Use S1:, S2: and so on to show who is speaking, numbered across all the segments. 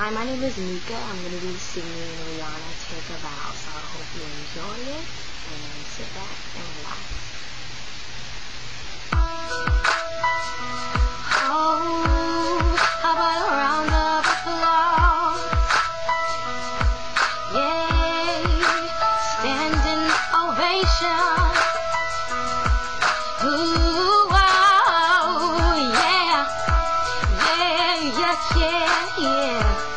S1: Hi, my name is Mica. I'm going to be singing Rihanna Take a Bow, so I hope you enjoy it and sit back and relax. Oh, a round of applause? Standing ovation. Ooh, wow, yeah, yeah, yeah, yeah, yeah.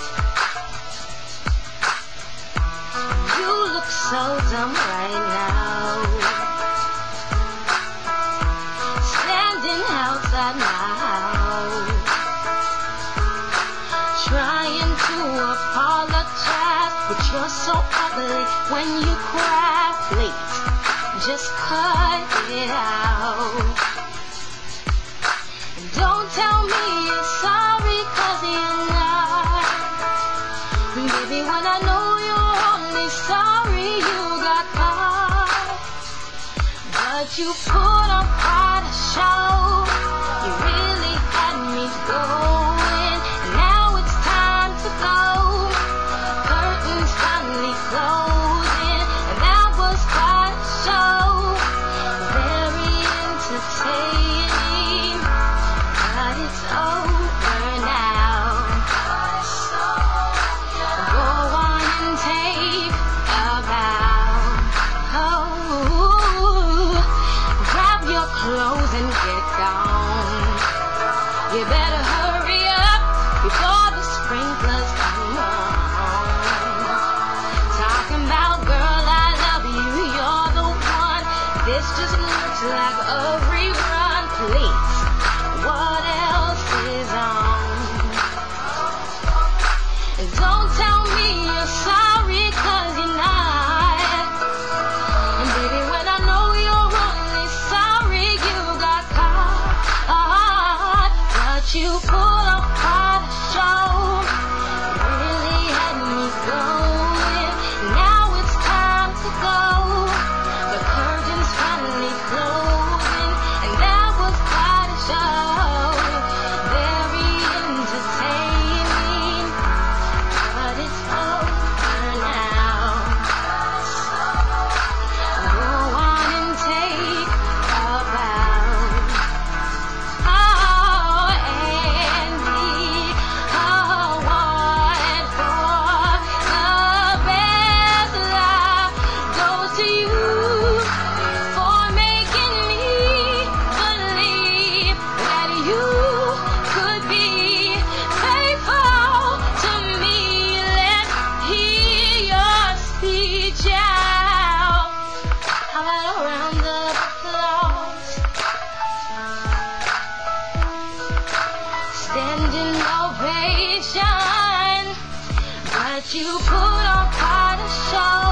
S1: So dumb right now. Standing outside my house. Trying to apologize, but you're so ugly when you cry. Please, just cut it out. Don't tell me But you put on quite a show. You clothes and get gone. You better hurry up before the sprinklers come on. Talking about girl, I love you, you're the one. This just looks like a rerun. Please, what else is on? Don't tell you put But you put on quite a show.